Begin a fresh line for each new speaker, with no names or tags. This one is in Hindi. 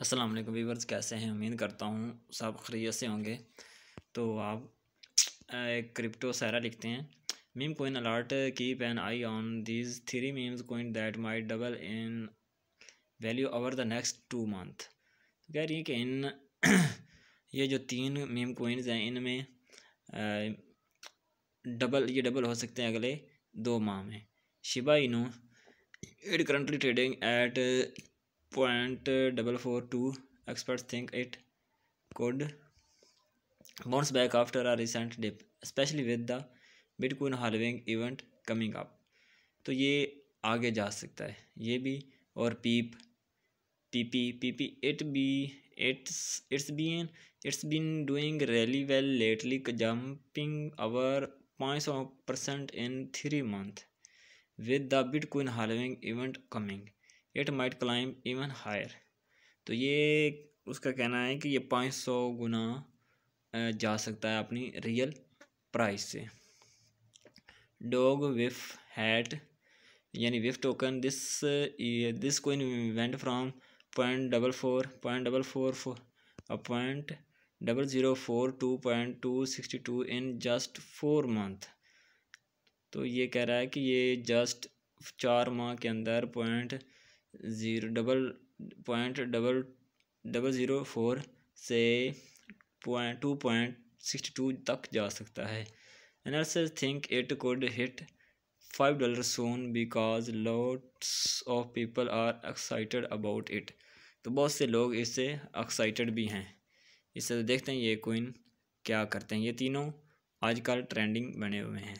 अस्सलाम वालेकुम व्यूवर्स कैसे हैं? उम्मीद करता हूँ सब खरीत से होंगे। तो आप एक क्रिप्टो सारा लिखते हैं। Meme coin alert, keep an eye on these three memes coin that might double in value over the next two month. तो कह रही है कि इन, ये जो तीन मीम कोइंस हैं, इनमें डबल, ये डबल हो सकते हैं अगले दो माह में। Shiba Inu it currently trading at point double four two experts think it could bounce back after a recent dip especially with the bitcoin halving event coming up तो ये आगे जा सकता है। ये भी और Pepe P P P P it be it's it's been it's been doing really well lately jumping over पाँच सौ percent in three month with the Bitcoin halving event coming it might climb even higher तो ये उसका कहना है कि ये पाँच सौ गुना जा सकता है अपनी रियल प्राइस से। डॉग विफ हैट यानी wif token this this coin went from point double four point double four four point double zero four to point two sixty two in just four month तो ये कह रहा है कि ये जस्ट चार माह के अंदर point zero double point double double zero four से point two point sixty two तक जा सकता है। Analysis think it could hit five dollar soon because lots of people are excited about it तो बहुत से लोग इससे एक्साइटेड भी हैं। इससे देखते हैं ये कोइन क्या करते हैं। ये तीनों आजकल ट्रेंडिंग बने हुए हैं।